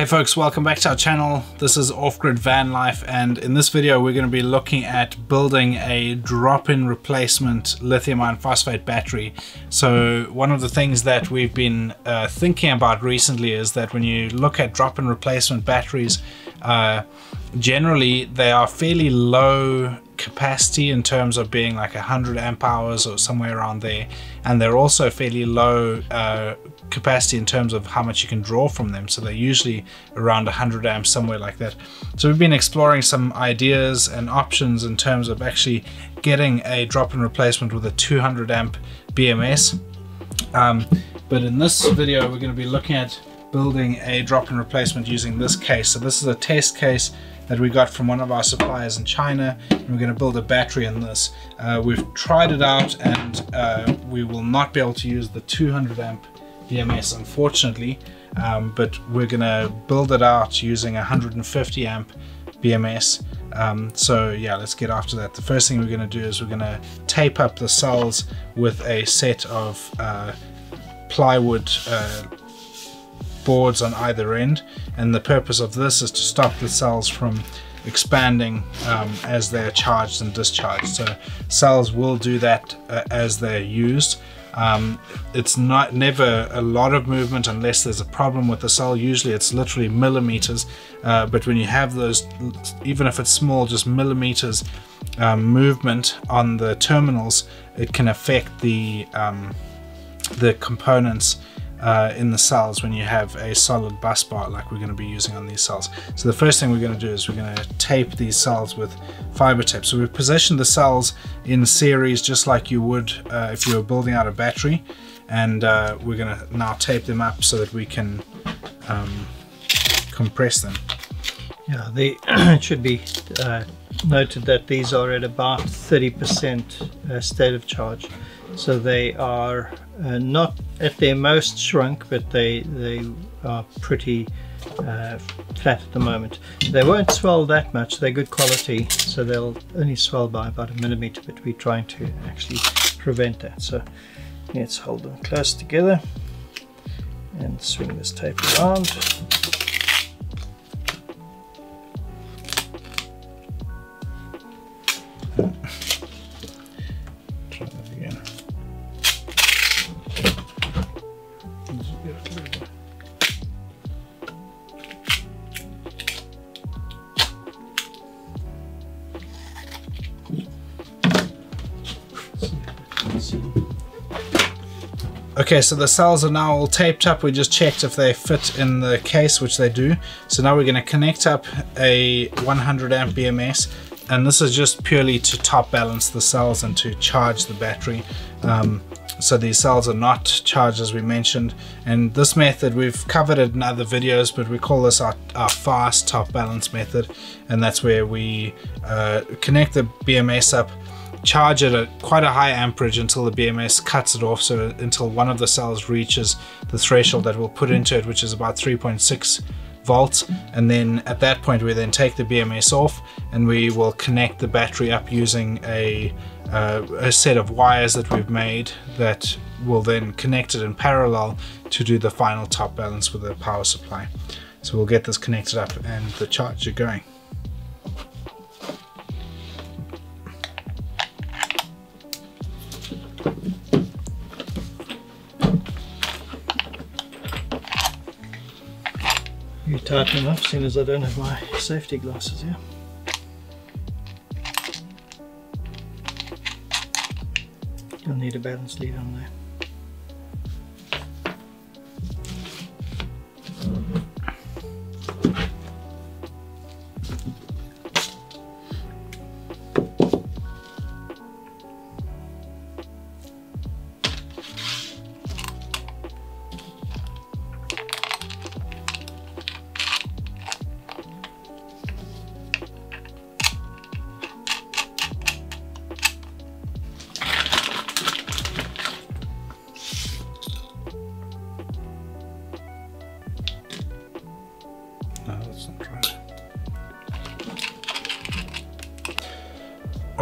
Hey folks, welcome back to our channel. This is Off-Grid Van Life and in this video we're going to be looking at building a drop-in replacement lithium iron phosphate battery. So one of the things that we've been uh, thinking about recently is that when you look at drop-in replacement batteries, uh, generally they are fairly low capacity in terms of being like 100 amp hours or somewhere around there and they're also fairly low uh, capacity in terms of how much you can draw from them. So they're usually around 100 amps somewhere like that. So we've been exploring some ideas and options in terms of actually getting a drop-in replacement with a 200 amp BMS um, but in this video we're going to be looking at building a drop-in replacement using this case. So this is a test case that we got from one of our suppliers in China and we're going to build a battery in this. Uh, we've tried it out and uh, we will not be able to use the 200 amp BMS unfortunately um, but we're to build it out using 150 amp BMS um, so yeah let's get after that. The first thing we're to do is we're to tape up the cells with a set of uh, plywood uh, boards on either end. And the purpose of this is to stop the cells from expanding um, as they're charged and discharged. So cells will do that uh, as they're used um, it's not never a lot of movement unless there's a problem with the cell. Usually it's literally millimeters. Uh, but when you have those even if it's small just millimeters um, movement on the terminals it can affect the um, the components uh, in the cells when you have a solid bus bar like we're going to be using on these cells. So the first thing we're going to do is we're going to tape these cells with fiber tape. So we've positioned the cells in series just like you would uh, if you were building out a battery and uh, we're going to now tape them up so that we can um, compress them. Yeah, it should be uh, noted that these are at about 30% uh, state of charge. So they are uh, not at their most shrunk, but they, they are pretty uh, flat at the moment. They won't swell that much, they're good quality, so they'll only swell by about a millimeter, but we're trying to actually prevent that. So let's hold them close together and swing this tape around. Okay, so the cells are now all taped up. We just checked if they fit in the case, which they do. So now we're going to connect up a 100 amp BMS, and this is just purely to top balance the cells and to charge the battery. Um, so these cells are not charged as we mentioned and this method we've covered it in other videos but we call this our, our fast top balance method and that's where we uh, connect the BMS up charge it at quite a high amperage until the BMS cuts it off so until one of the cells reaches the threshold that we'll put into it which is about 3.6 volts and then at that point we then take the BMS off and we will connect the battery up using a, uh, a set of wires that we've made that will then connect it in parallel to do the final top balance with the power supply. So we'll get this connected up and the charger going. You tight enough, seeing as I don't have my safety glasses here. You'll need a balance lead on there.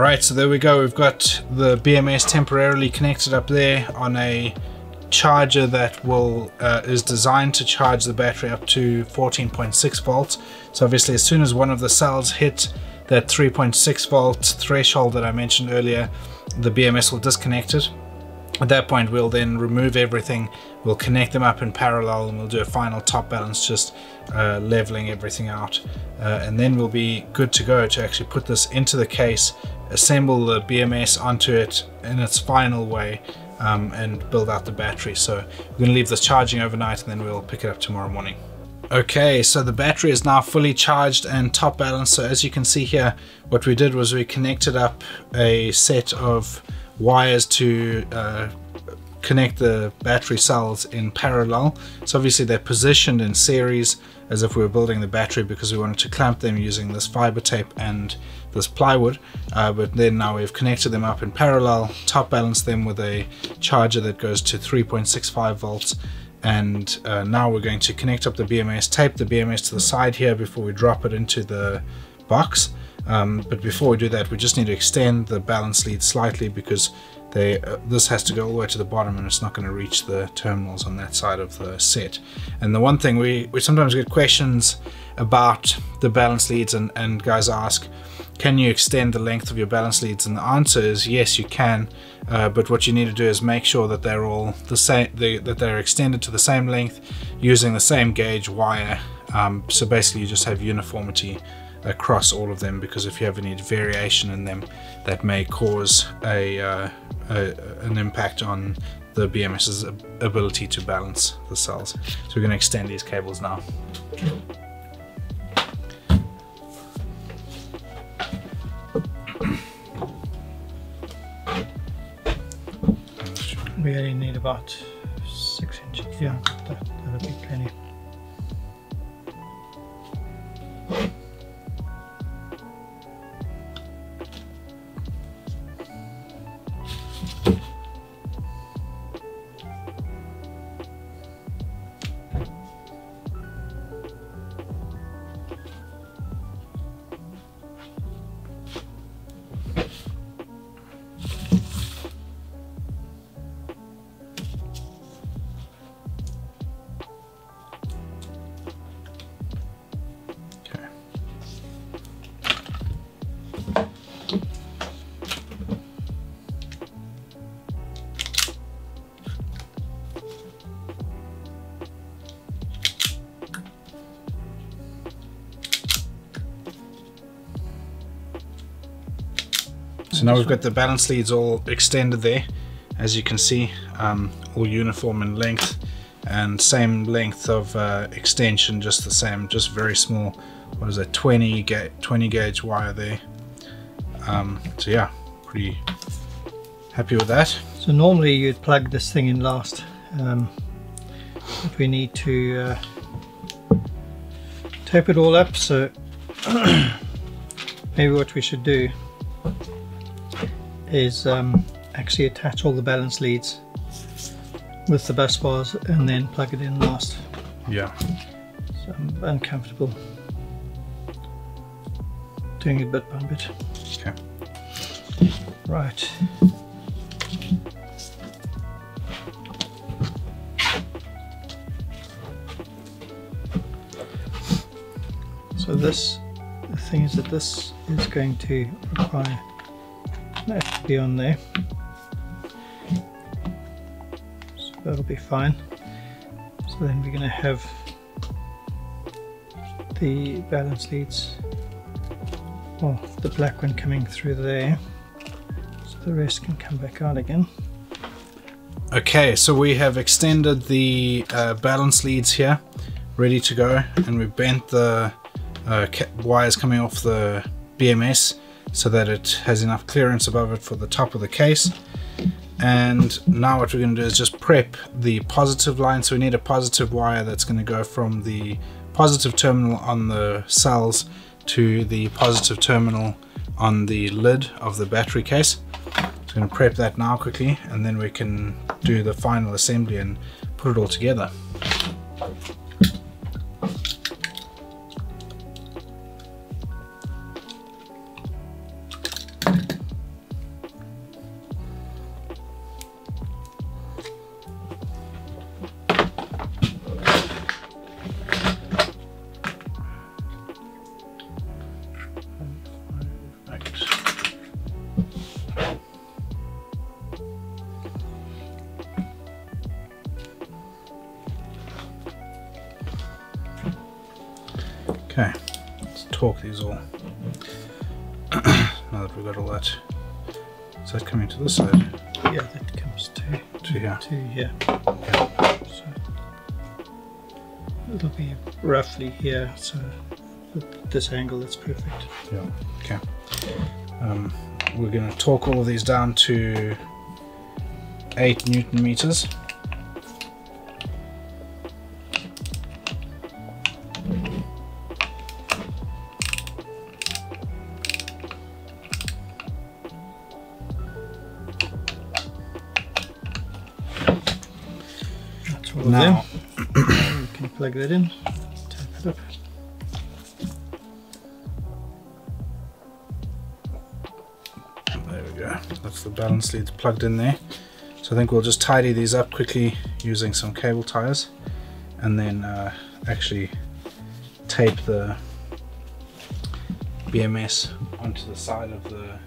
Alright, so there we go. We've got the BMS temporarily connected up there on a charger that will uh, is designed to charge the battery up to 14.6 volts. So obviously as soon as one of the cells hit that 3.6 volt threshold that I mentioned earlier, the BMS will disconnect it. At that point we'll then remove everything, we'll connect them up in parallel and we'll do a final top balance just uh, leveling everything out. Uh, and then we'll be good to go to actually put this into the case, assemble the BMS onto it in its final way um, and build out the battery. So we're to leave this charging overnight and then we'll pick it up tomorrow morning. Okay, so the battery is now fully charged and top balanced. So as you can see here, what we did was we connected up a set of wires to uh, connect the battery cells in parallel. So obviously they're positioned in series as if we were building the battery because we wanted to clamp them using this fiber tape and this plywood uh, but then now we've connected them up in parallel top balanced them with a charger that goes to 3.65 volts and uh, now we're going to connect up the BMS tape the BMS to the side here before we drop it into the box. Um, but before we do that we just need to extend the balance lead slightly because they uh, this has to go all the way to the bottom and it's not going to reach the terminals on that side of the set. And the one thing we we sometimes get questions about the balance leads and and guys ask can you extend the length of your balance leads? And the answer is yes you can uh, but what you need to do is make sure that they're all the same that they're extended to the same length using the same gauge wire. Um, so basically you just have uniformity across all of them because if you have any variation in them that may cause a, uh, a an impact on the BMS's ability to balance the cells. So we're going to extend these cables now. We only need about six inches. Yeah, So now we've got the balance leads all extended there, as you can see, um, all uniform in length and same length of uh, extension, just the same, just very small. What is it, 20 ga 20 gauge wire there. Um, so yeah, pretty happy with that. So normally you'd plug this thing in last, um, but we need to uh, tape it all up. So maybe what we should do is um, actually attach all the balance leads with the bus bars and then plug it in last. Yeah. So I'm uncomfortable doing it bit by bit. Okay. Right. So this, the thing is that this is going to require that to be on there. So that'll be fine. So then we're going to have the balance leads, well, the black one coming through there. So the rest can come back out again. Okay, so we have extended the uh, balance leads here, ready to go, and we've bent the uh, wires coming off the BMS so that it has enough clearance above it for the top of the case. And now what we're going to do is just prep the positive line. So we need a positive wire that's going to go from the positive terminal on the cells to the positive terminal on the lid of the battery case. I'm going to prep that now quickly and then we can do the final assembly and put it all together. Okay, let's torque these all. now that we've got all that. Is that coming to this side? Yeah, that comes to To here? to here. Okay. So it'll be roughly here. So at this angle, that's perfect. Yeah. Okay. Um, we're going to torque all of these down to 8 newton meters. Now, you can plug that in. Tap it up. There we go. That's the balance leads plugged in there. So I think we'll just tidy these up quickly using some cable ties and then uh, actually tape the BMS onto the side of the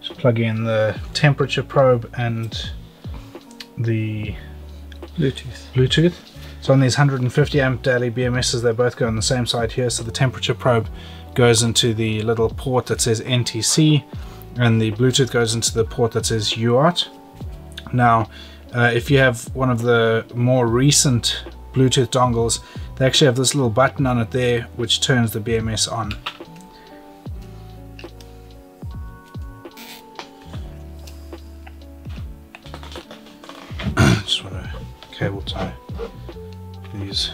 just plug in the temperature probe and the Bluetooth. Bluetooth. So on these 150 amp Daly BMSs, they both go on the same side here. So the temperature probe goes into the little port that says NTC, and the Bluetooth goes into the port that says UART. Now, uh, if you have one of the more recent Bluetooth dongles, they actually have this little button on it there which turns the BMS on. Cable tie these.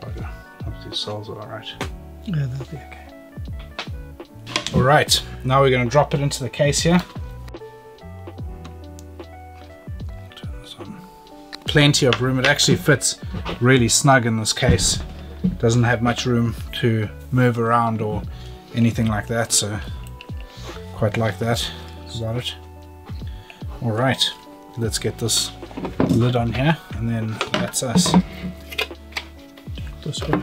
Bugger. Uh, hope these cells are alright. Yeah, that'll be okay. Alright, now we're going to drop it into the case here. Turn this on. Plenty of room. It actually fits really snug in this case. Doesn't have much room to move around or anything like that, so quite like that. Is that about it. Alright, let's get this lid on here and then that's us. This way.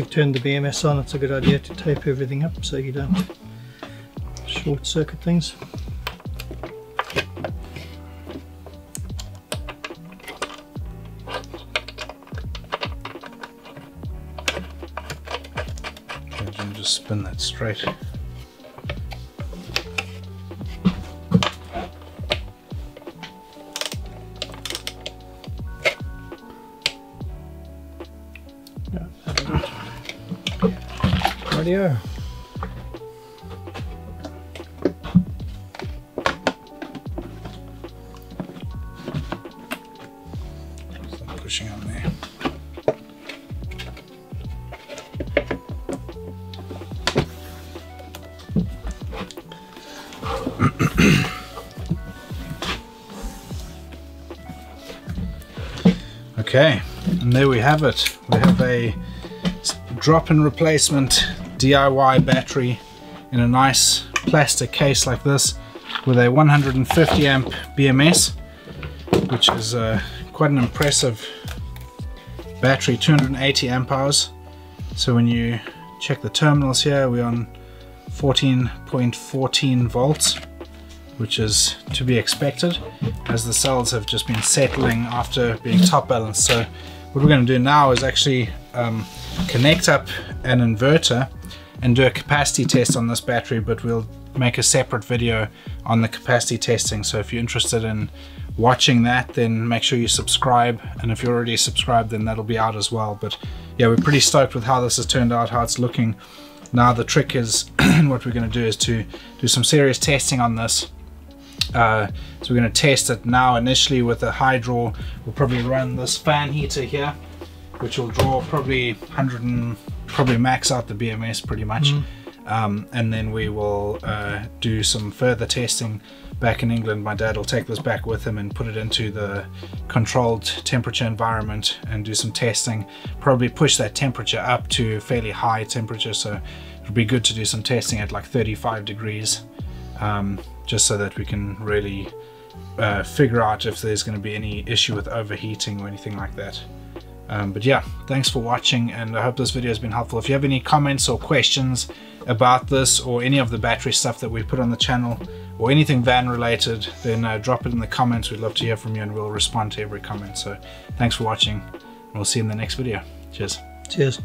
You've turned the BMS on, it's a good idea to tape everything up so you don't short circuit things. Just spin that straight. There. okay, and there we have it. We have a drop-in replacement DIY battery in a nice plastic case like this with a 150 amp BMS which is uh, quite an impressive battery 280 amp hours. So when you check the terminals here we're on 14.14 volts which is to be expected as the cells have just been settling after being top balanced. So what we're going to do now is actually um, connect up an inverter and do a capacity test on this battery but we'll make a separate video on the capacity testing. So if you're interested in watching that then make sure you subscribe. And if you're already subscribed then that'll be out as well. But yeah we're pretty stoked with how this has turned out how it's looking. Now the trick is what we're going to do is to do some serious testing on this. Uh, so we're going to test it now initially with a draw. We'll probably run this fan heater here which will draw probably 100 and probably max out the BMS pretty much um, and then we will uh, do some further testing back in England, my dad will take this back with him and put it into the controlled temperature environment and do some testing. Probably push that temperature up to fairly high temperature, so it'll be good to do some testing at like 35 degrees, um, just so that we can really uh, figure out if there's going to be any issue with overheating or anything like that. Um, but yeah, thanks for watching and I hope this video has been helpful. If you have any comments or questions about this or any of the battery stuff that we put on the channel or anything van related, then uh, drop it in the comments. We'd love to hear from you and we'll respond to every comment. So thanks for watching and we'll see you in the next video. Cheers. Cheers.